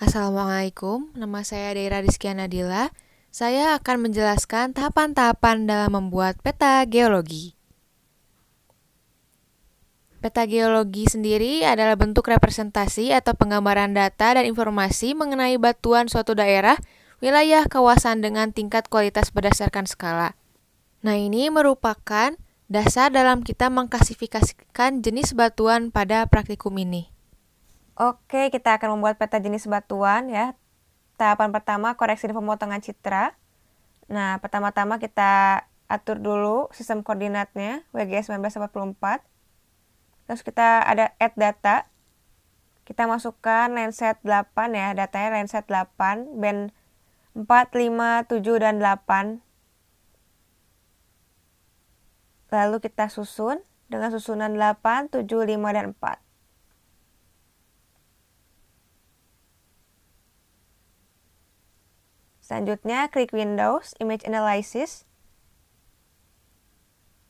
Assalamualaikum, nama saya Deira Rizky Nadila. Saya akan menjelaskan tahapan-tahapan dalam membuat peta geologi. Peta geologi sendiri adalah bentuk representasi atau penggambaran data dan informasi mengenai batuan suatu daerah, wilayah, kawasan dengan tingkat kualitas berdasarkan skala. Nah, ini merupakan dasar dalam kita mengklasifikasikan jenis batuan pada praktikum ini. Oke, kita akan membuat peta jenis batuan ya. Tahapan pertama, koreksi dan pemotongan citra. Nah, pertama-tama kita atur dulu sistem koordinatnya, WGS 1944. Terus kita ada add data. Kita masukkan Landsat 8 ya, datanya Landsat 8, band 4, 5, 7, dan 8. Lalu kita susun dengan susunan 8, 7, 5, dan 4. Selanjutnya, klik Windows, Image Analysis.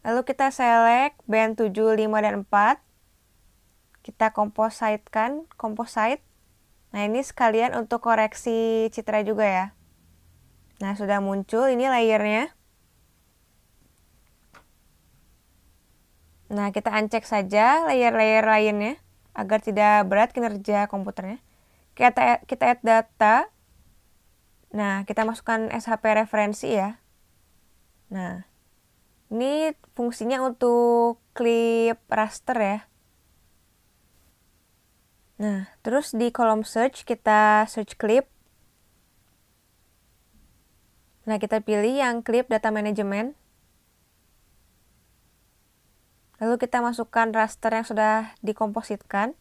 Lalu kita select band 7, 5, dan 4. Kita kompositekan, composite. Nah, ini sekalian untuk koreksi citra juga ya. Nah, sudah muncul ini layernya. Nah, kita uncheck saja layer-layer lainnya agar tidak berat kinerja komputernya. Kita, kita add data, Nah, kita masukkan SHP referensi ya. Nah, ini fungsinya untuk klip raster ya. Nah, terus di kolom search kita search clip. Nah, kita pilih yang klip data management. Lalu kita masukkan raster yang sudah dikompositkan.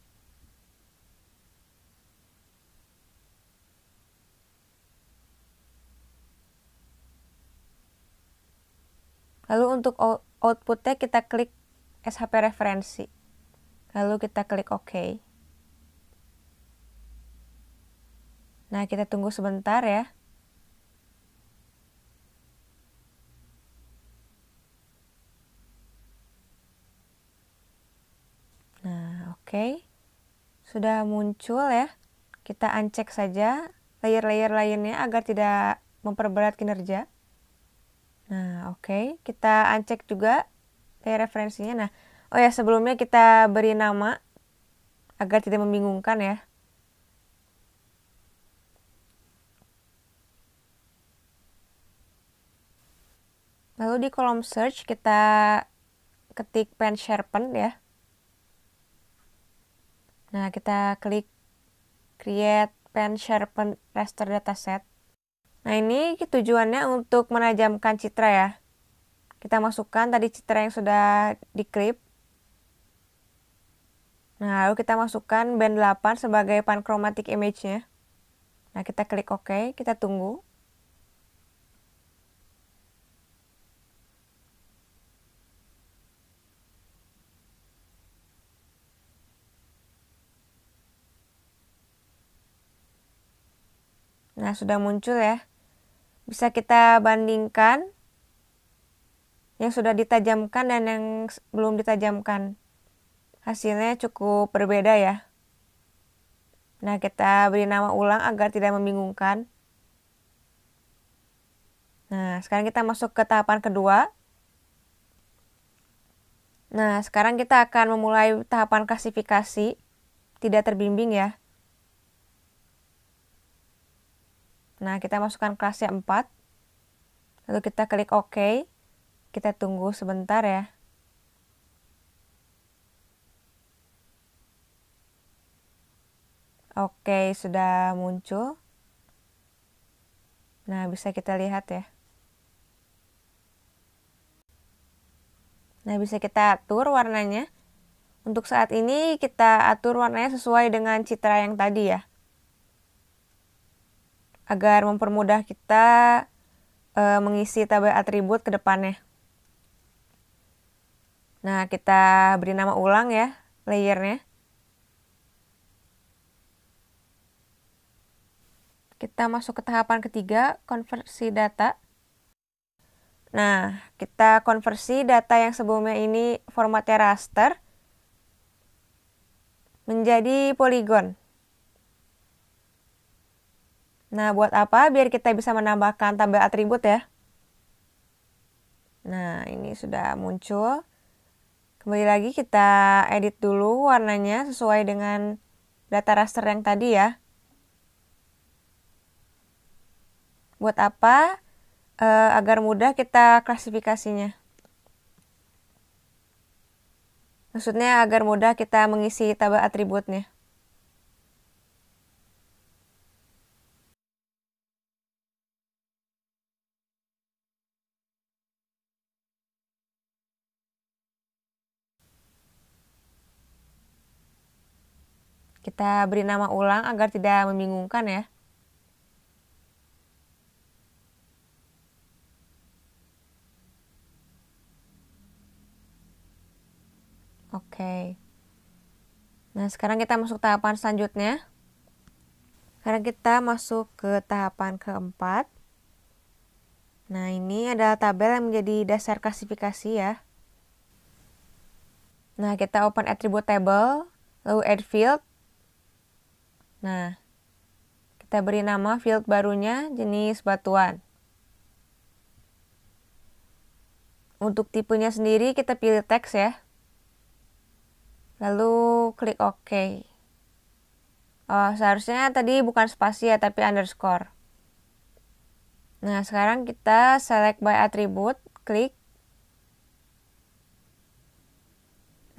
Lalu untuk outputnya kita klik SHP referensi. Lalu kita klik OK. Nah, kita tunggu sebentar ya. Nah, oke. Okay. Sudah muncul ya. Kita uncheck saja layer-layer lainnya agar tidak memperberat kinerja. Nah, oke. Okay. Kita uncek juga kayak referensinya. Nah, oh ya sebelumnya kita beri nama agar tidak membingungkan ya. Lalu di kolom search kita ketik pen sharpen ya. Nah, kita klik create pen sharpen raster dataset. Nah ini tujuannya untuk menajamkan citra ya. Kita masukkan tadi citra yang sudah diklip. Nah lalu kita masukkan band 8 sebagai panchromatic image-nya. Nah kita klik OK, kita tunggu. Nah, sudah muncul ya bisa kita bandingkan yang sudah ditajamkan dan yang belum ditajamkan. Hasilnya cukup berbeda ya. Nah, kita beri nama ulang agar tidak membingungkan. Nah, sekarang kita masuk ke tahapan kedua. Nah, sekarang kita akan memulai tahapan klasifikasi. Tidak terbimbing ya. Nah, kita masukkan kelasnya 4. Lalu kita klik OK. Kita tunggu sebentar ya. Oke, sudah muncul. Nah, bisa kita lihat ya. Nah, bisa kita atur warnanya. Untuk saat ini kita atur warnanya sesuai dengan citra yang tadi ya agar mempermudah kita e, mengisi tabel atribut ke depannya. Nah, kita beri nama ulang ya layernya. Kita masuk ke tahapan ketiga, konversi data. Nah, kita konversi data yang sebelumnya ini formatnya raster menjadi poligon. Nah, buat apa? Biar kita bisa menambahkan tabel atribut ya. Nah, ini sudah muncul. Kembali lagi kita edit dulu warnanya sesuai dengan data raster yang tadi ya. Buat apa? E, agar mudah kita klasifikasinya. Maksudnya agar mudah kita mengisi tabel atributnya. Kita beri nama ulang agar tidak membingungkan ya. Oke. Nah, sekarang kita masuk tahapan selanjutnya. Sekarang kita masuk ke tahapan keempat. Nah, ini adalah tabel yang menjadi dasar klasifikasi ya. Nah, kita open attribute table, lalu add field, Nah, kita beri nama field barunya jenis batuan. Untuk tipenya sendiri kita pilih teks ya. Lalu klik OK. Oh, seharusnya tadi bukan spasi ya, tapi underscore. Nah, sekarang kita select by attribute, klik.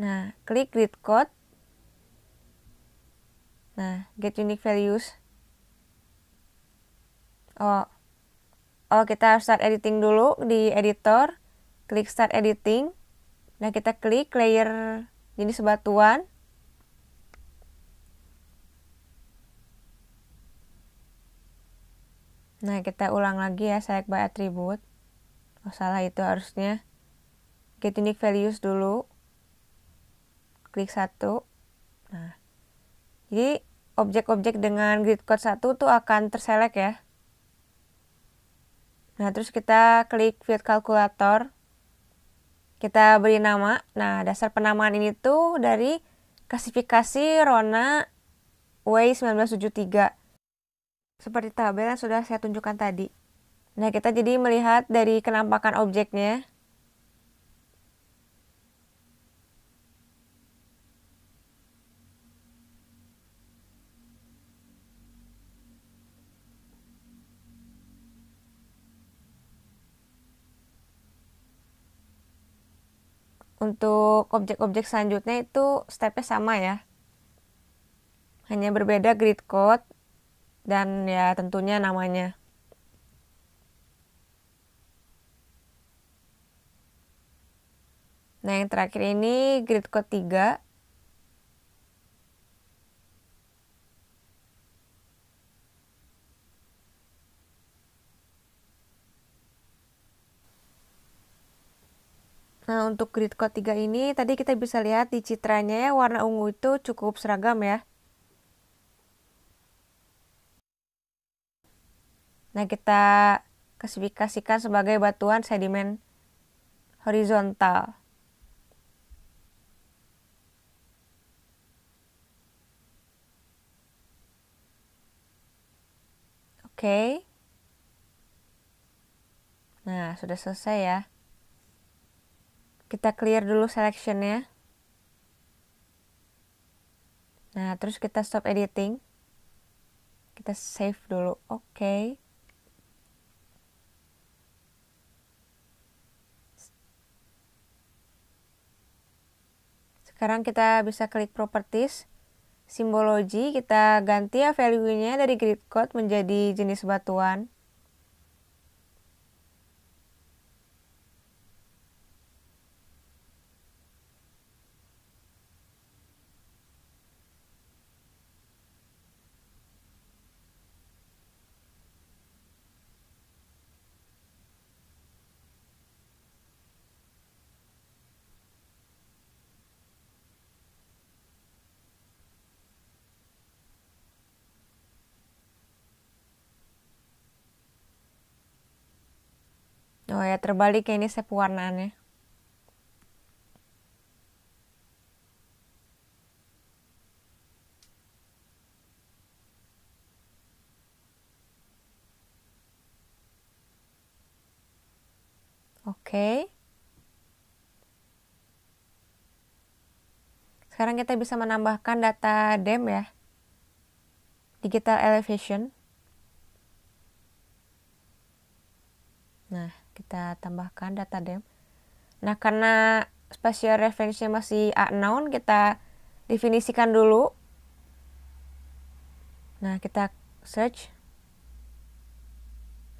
Nah, klik grid code. Nah, get unique values. Oh, oh kita start editing dulu di editor. Klik start editing. Nah, kita klik layer jenis batuan. Nah, kita ulang lagi ya, select by attribute. Oh, salah itu harusnya. Get unique values dulu. Klik satu. Nah, jadi objek-objek dengan grid code 1 tuh akan terselect ya. Nah, terus kita klik field calculator. Kita beri nama. Nah, dasar penamaan ini tuh dari klasifikasi Rona W1973. Seperti tabel yang sudah saya tunjukkan tadi. Nah, kita jadi melihat dari kenampakan objeknya. Untuk objek-objek selanjutnya itu stepnya sama ya. Hanya berbeda grid code dan ya tentunya namanya. Nah, yang terakhir ini grid code 3. Nah, untuk grid code 3 ini tadi kita bisa lihat di citranya ya warna ungu itu cukup seragam ya. Nah, kita klasifikasikan sebagai batuan sedimen horizontal. Oke. Nah, sudah selesai ya. Kita clear dulu selectionnya. Nah, terus kita stop editing. Kita save dulu. Oke. Okay. Sekarang kita bisa klik properties. Simbologi kita ganti ya value-nya dari grid code menjadi jenis batuan. Oh ya, terbalik ya ini saya pewarnaannya. Oke. Okay. Sekarang kita bisa menambahkan data DEM ya. Digital Elevation. Kita tambahkan data DEM. Nah, karena spatial reference-nya masih unknown, kita definisikan dulu. Nah, kita search.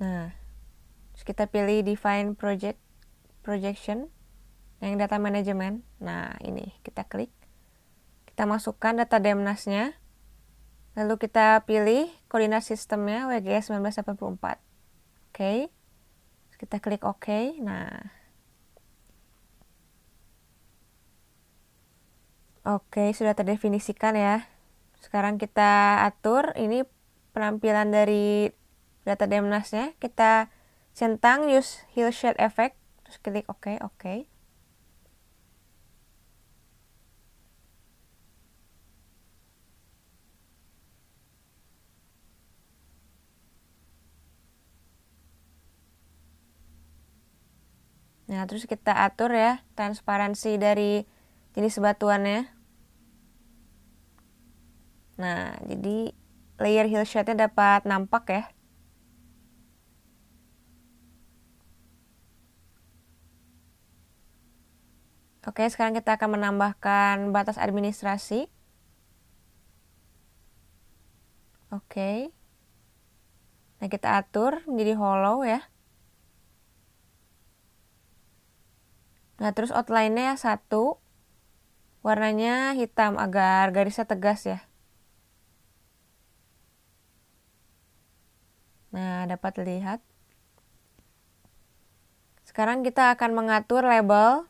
Nah, terus kita pilih define project projection yang data management. Nah, ini kita klik. Kita masukkan data Demnasnya. Lalu kita pilih koordinat sistemnya WGS 1984. Oke. Kita klik OK. Nah, Oke, sudah terdefinisikan ya. Sekarang kita atur ini penampilan dari data demnasnya. Kita centang use Hillshade effect, terus klik OK, OK. Nah, terus kita atur ya transparansi dari jenis batuannya. Nah, jadi layer hillshade-nya dapat nampak ya. Oke, sekarang kita akan menambahkan batas administrasi. Oke. Nah, kita atur menjadi hollow ya. Nah, terus outline-nya satu. Warnanya hitam agar garisnya tegas ya. Nah, dapat dilihat. Sekarang kita akan mengatur label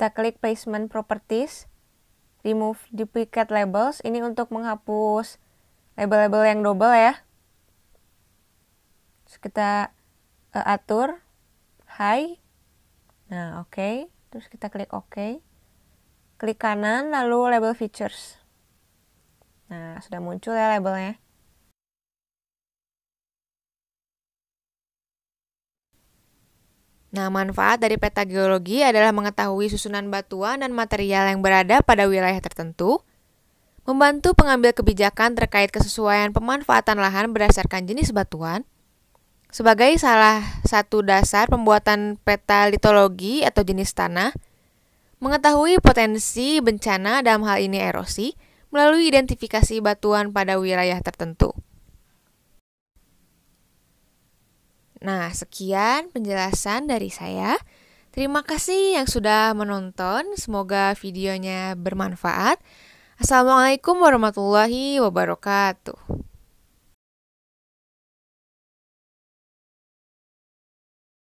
Kita klik placement properties, remove duplicate labels. Ini untuk menghapus label-label yang double ya. Terus kita uh, atur high. Nah, oke. Okay. Terus kita klik OK. Klik kanan lalu label features. Nah, sudah muncul ya labelnya. Nah, manfaat dari peta geologi adalah mengetahui susunan batuan dan material yang berada pada wilayah tertentu, membantu pengambil kebijakan terkait kesesuaian pemanfaatan lahan berdasarkan jenis batuan, sebagai salah satu dasar pembuatan peta litologi atau jenis tanah, mengetahui potensi bencana dalam hal ini erosi melalui identifikasi batuan pada wilayah tertentu. Nah, sekian penjelasan dari saya. Terima kasih yang sudah menonton. Semoga videonya bermanfaat. Assalamualaikum warahmatullahi wabarakatuh.